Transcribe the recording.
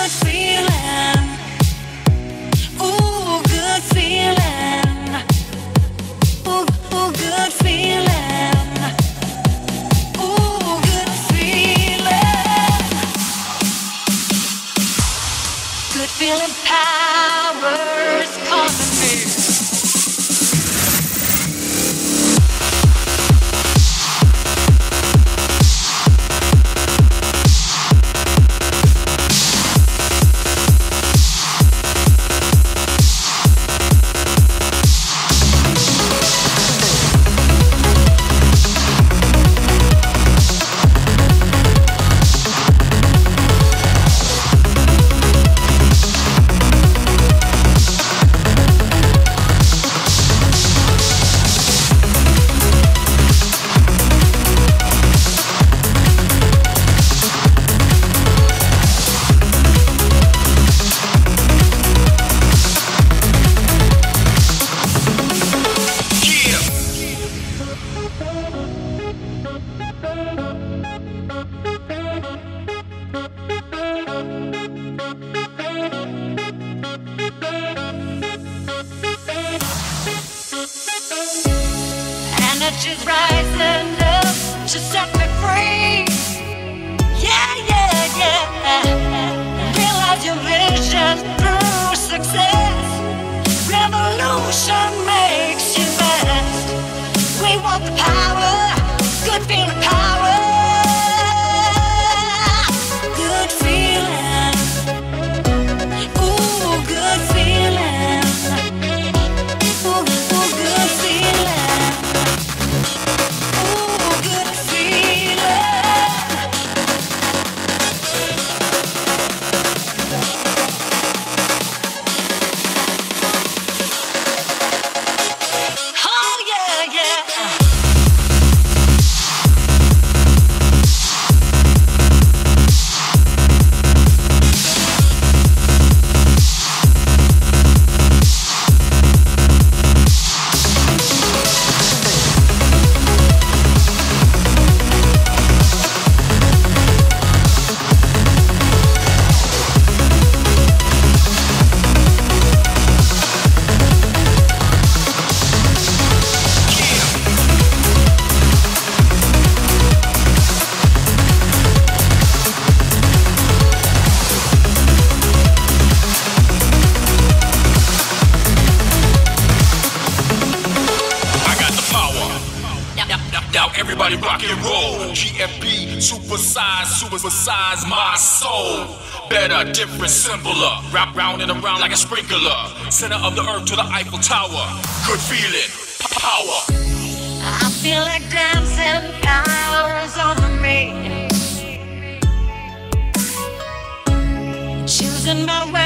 Good feeling. Energy's rising up to set Now everybody rock and roll. GFP, supersize, supersize my soul. Better, different, simpler. Wrap round and around like a sprinkler. Center of the earth to the Eiffel Tower. Good feeling, power. I feel like dancing powers over me. Choosing my way